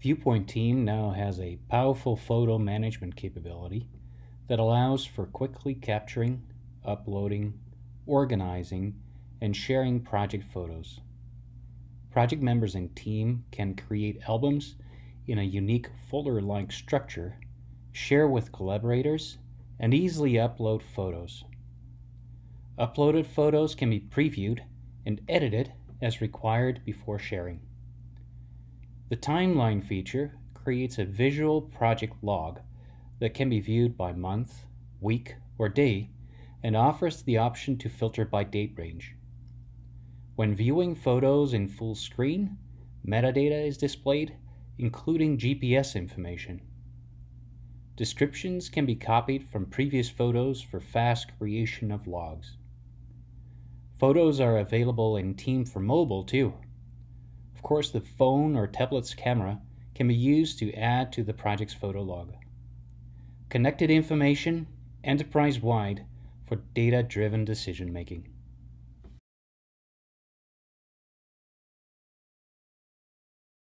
Viewpoint Team now has a powerful photo management capability that allows for quickly capturing, uploading, organizing, and sharing project photos. Project members and team can create albums in a unique folder-like structure, share with collaborators, and easily upload photos. Uploaded photos can be previewed and edited as required before sharing. The timeline feature creates a visual project log that can be viewed by month, week, or day and offers the option to filter by date range. When viewing photos in full screen, metadata is displayed, including GPS information. Descriptions can be copied from previous photos for fast creation of logs. Photos are available in Team for mobile too. Of course, the phone or tablet's camera can be used to add to the project's photo log. Connected information, enterprise-wide, for data-driven decision making.